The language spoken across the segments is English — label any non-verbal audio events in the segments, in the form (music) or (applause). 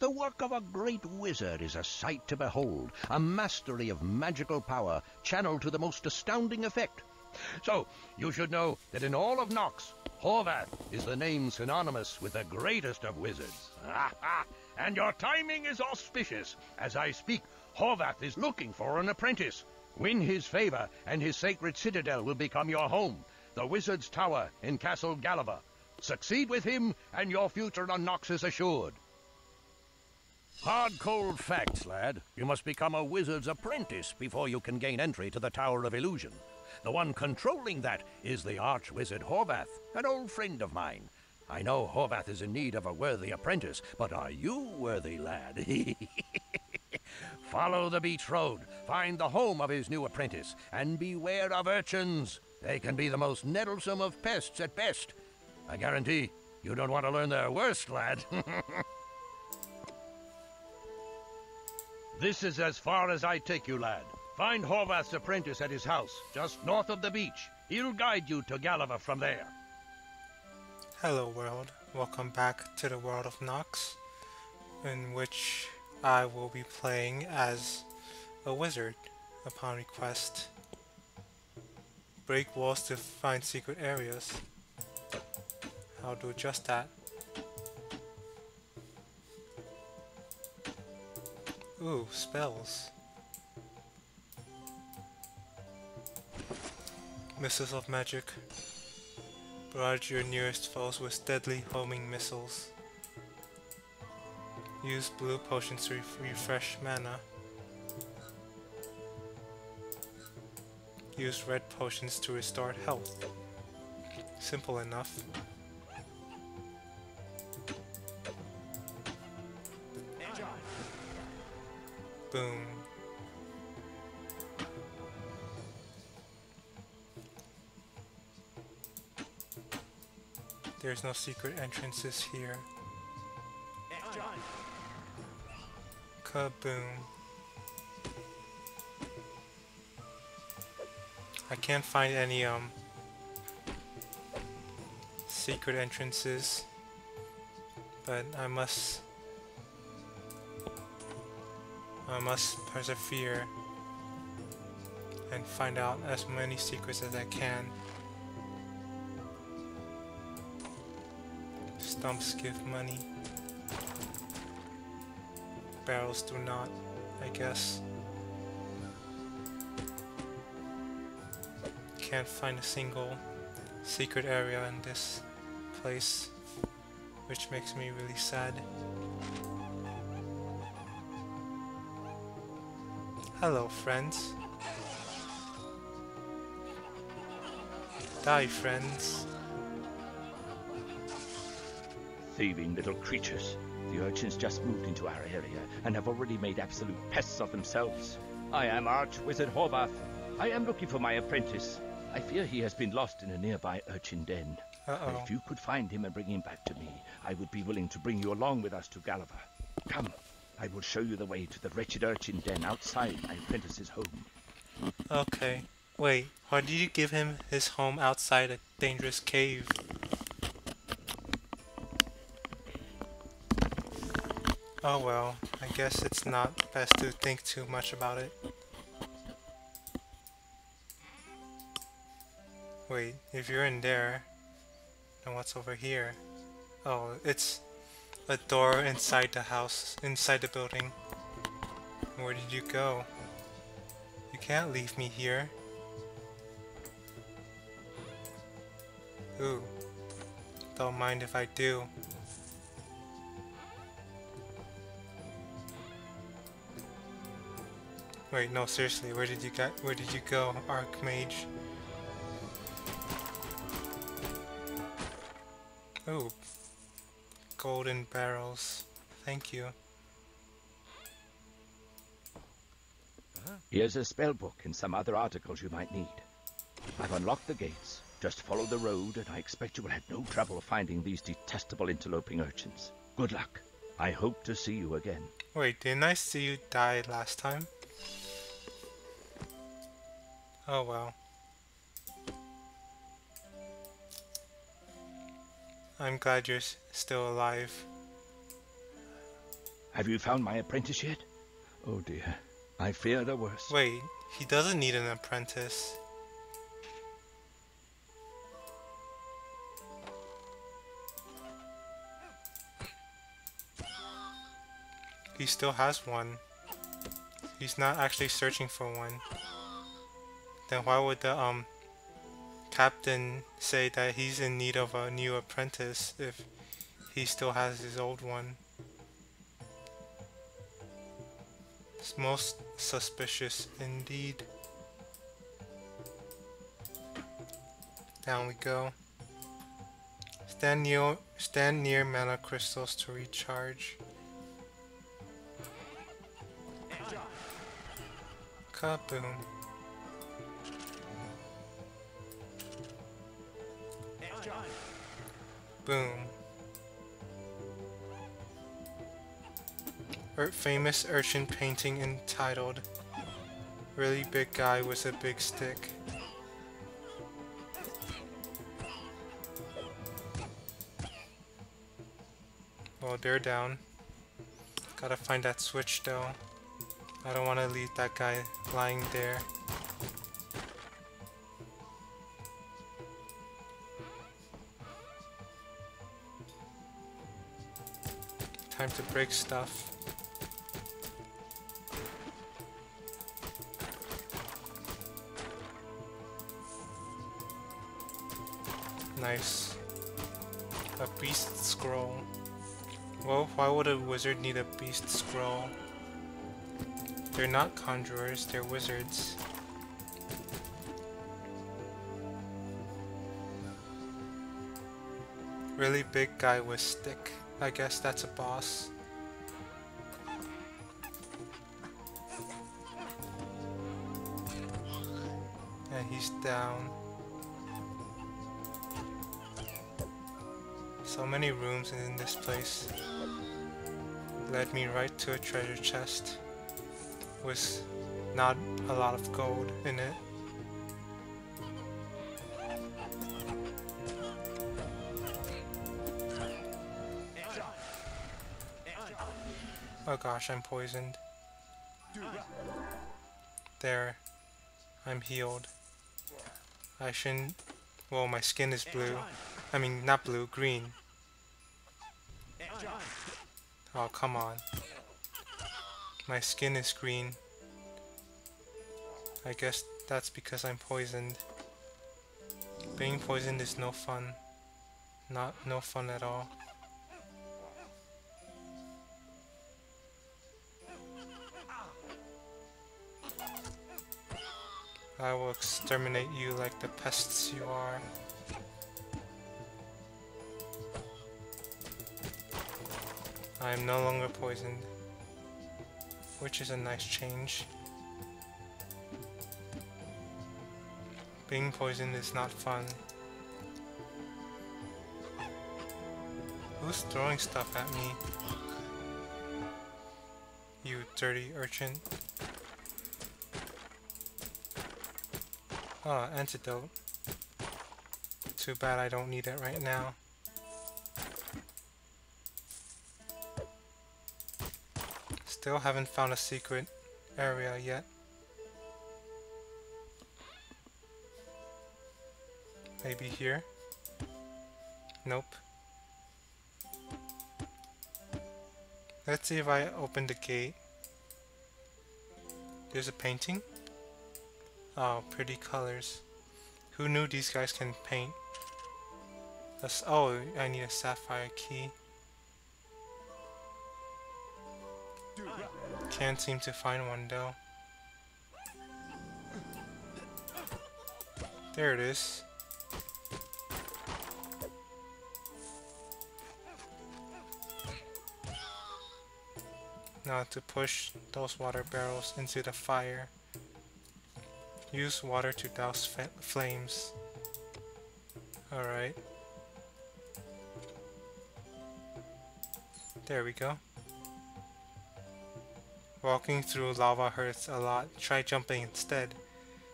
The work of a great wizard is a sight to behold, a mastery of magical power channeled to the most astounding effect. So, you should know that in all of Nox, Horvath is the name synonymous with the greatest of wizards. and your timing is auspicious. As I speak, Horvath is looking for an apprentice. Win his favor, and his sacred citadel will become your home, the Wizard's Tower in Castle Galava. Succeed with him, and your future on Nox is assured. Hard cold facts, lad. You must become a wizard's apprentice before you can gain entry to the Tower of Illusion. The one controlling that is the arch-wizard Horvath, an old friend of mine. I know Horvath is in need of a worthy apprentice, but are you worthy, lad? (laughs) Follow the beach road, find the home of his new apprentice, and beware of urchins. They can be the most nettlesome of pests at best. I guarantee you don't want to learn their worst, lad. (laughs) This is as far as I take you, lad. Find Horvath's apprentice at his house, just north of the beach. He'll guide you to Galava from there. Hello world, welcome back to the world of Nox, in which I will be playing as a wizard upon request. Break walls to find secret areas. I'll do just that. Ooh, spells. Missiles of Magic. Barrage your nearest foes with deadly homing missiles. Use blue potions to re refresh mana. Use red potions to restore health. Simple enough. Boom. There's no secret entrances here. Kaboom. I can't find any um secret entrances, but I must I must persevere and find out as many secrets as I can. Stumps give money. Barrels do not, I guess. Can't find a single secret area in this place, which makes me really sad. Hello, friends. Die, friends. Thieving little creatures. The urchins just moved into our area and have already made absolute pests of themselves. I am Arch-Wizard Horvath. I am looking for my apprentice. I fear he has been lost in a nearby urchin den. Uh-oh. If you could find him and bring him back to me, I would be willing to bring you along with us to Galava. Come, I will show you the way to the wretched urchin den outside my apprentice's home. Okay. Wait, why did you give him his home outside a dangerous cave? Oh well, I guess it's not best to think too much about it. Wait, if you're in there, then what's over here? Oh, it's a door inside the house, inside the building. Where did you go? You can't leave me here. Ooh. Don't mind if I do. Wait, no, seriously, where did you get where did you go, Archmage? Ooh. Golden barrels. Thank you. Here's a spell book and some other articles you might need. I've unlocked the gates. Just follow the road, and I expect you will have no trouble finding these detestable interloping urchins. Good luck. I hope to see you again. Wait, didn't I see you die last time? Oh well. I'm glad you're still alive. Have you found my apprentice yet? Oh dear, I fear the worst. Wait, he doesn't need an apprentice. He still has one. He's not actually searching for one. Then why would the um captain say that he's in need of a new apprentice if he still has his old one? It's most suspicious indeed. Down we go. Stand near, stand near mana crystals to recharge. Kaboom. Boom. Ur famous urchin painting entitled Really Big Guy with a Big Stick. Well, they're down. Gotta find that switch though. I don't want to leave that guy lying there. Time to break stuff. Nice. A beast scroll. Well, why would a wizard need a beast scroll? They're not conjurers, they're wizards. Really big guy with stick. I guess that's a boss. And he's down. So many rooms in this place. Led me right to a treasure chest with not a lot of gold in it. Oh gosh, I'm poisoned. There. I'm healed. I shouldn't... Well, my skin is blue. I mean, not blue, green. Oh, come on. My skin is green. I guess that's because I'm poisoned. Being poisoned is no fun. Not no fun at all. I will exterminate you like the pests you are. I am no longer poisoned, which is a nice change. Being poisoned is not fun. Who's throwing stuff at me? You dirty urchin. Oh, antidote. Too bad I don't need it right now. Still haven't found a secret area yet. Maybe here? Nope. Let's see if I open the gate. There's a painting? Oh, pretty colors. Who knew these guys can paint? That's, oh, I need a sapphire key. Can't seem to find one though. There it is. Now to push those water barrels into the fire. Use water to douse flames. Alright. There we go. Walking through lava hurts a lot. Try jumping instead.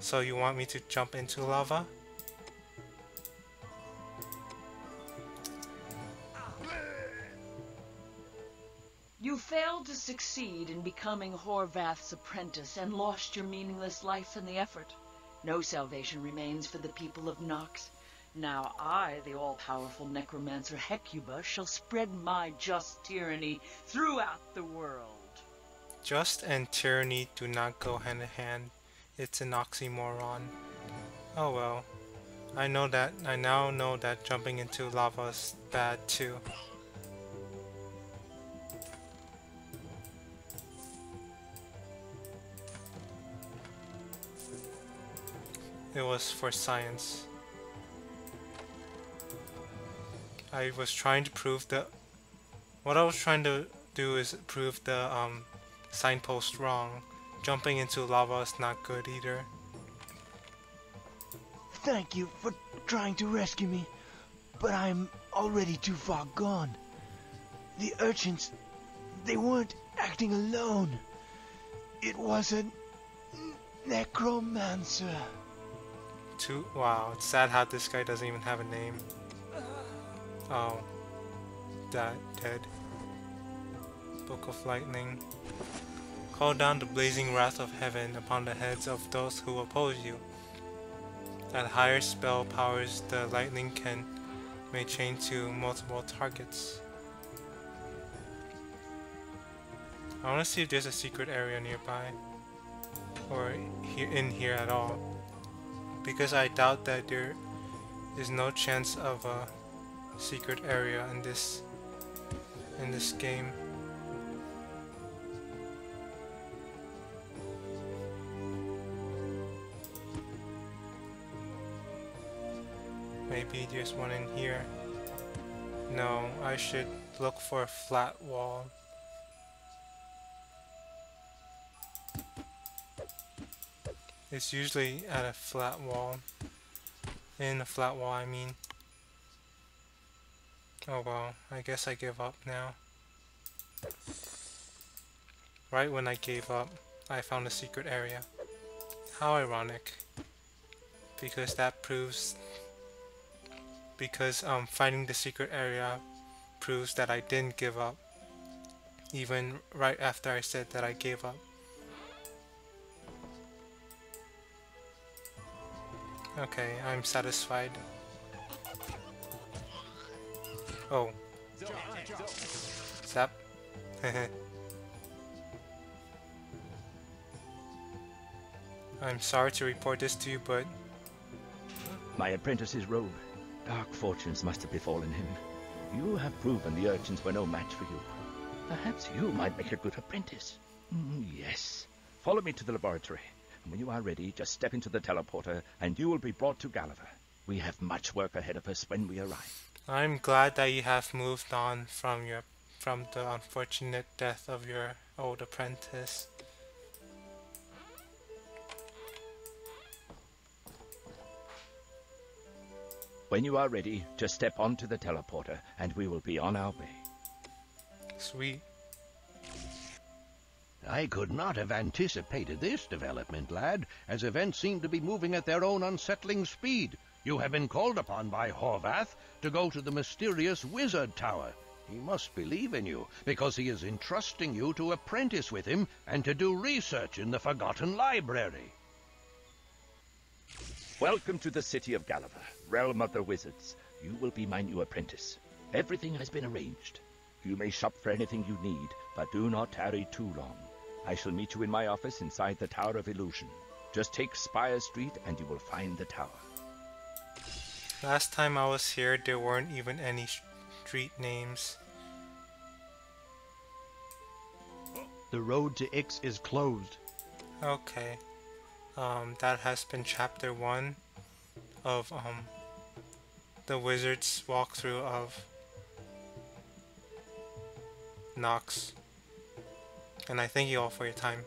So you want me to jump into lava? Succeed in becoming Horvath's apprentice and lost your meaningless life in the effort. No salvation remains for the people of Nox. Now I, the all-powerful necromancer Hecuba, shall spread my just tyranny throughout the world. Just and tyranny do not go hand in hand. It's an oxymoron. Oh well. I know that I now know that jumping into lava is bad too. It was for science. I was trying to prove that what I was trying to do is prove the um, signpost wrong. Jumping into lava is not good either. Thank you for trying to rescue me, but I'm already too far gone. The urchins, they weren't acting alone. It was a necromancer. Too wow, it's sad how this guy doesn't even have a name. Oh, that dead. Book of Lightning. Call down the blazing wrath of heaven upon the heads of those who oppose you. At higher spell powers, the lightning can may chain to multiple targets. I want to see if there's a secret area nearby, or here in here at all, because I doubt that there is no chance of a secret area in this in this game. Maybe there's one in here. No, I should look for a flat wall. It's usually at a flat wall. In a flat wall, I mean. Oh well, I guess I give up now. Right when I gave up, I found a secret area. How ironic. Because that proves... Because um, finding the secret area proves that I didn't give up. Even right after I said that I gave up. Okay, I'm satisfied. Oh. Zap. (laughs) I'm sorry to report this to you, but... My apprentice's robe. Dark fortunes must have befallen him. You have proven the urchins were no match for you. Perhaps you might make a good apprentice. Mm, yes. Follow me to the laboratory. And when you are ready, just step into the teleporter, and you will be brought to Galava. We have much work ahead of us when we arrive. I'm glad that you have moved on from your from the unfortunate death of your old apprentice. When you are ready, just step onto the teleporter, and we will be on our way. Sweet. I could not have anticipated this development, lad, as events seem to be moving at their own unsettling speed. You have been called upon by Horvath to go to the mysterious Wizard Tower. He must believe in you, because he is entrusting you to apprentice with him and to do research in the Forgotten Library. Welcome to the city of Galava, realm of the wizards. You will be my new apprentice. Everything has been arranged. You may shop for anything you need, but do not tarry too long. I shall meet you in my office inside the Tower of Illusion. Just take Spire Street and you will find the tower. Last time I was here, there weren't even any street names. The road to Ix is closed. Okay. Um, that has been chapter one of um the wizard's walkthrough of Nox. And I thank you all for your time.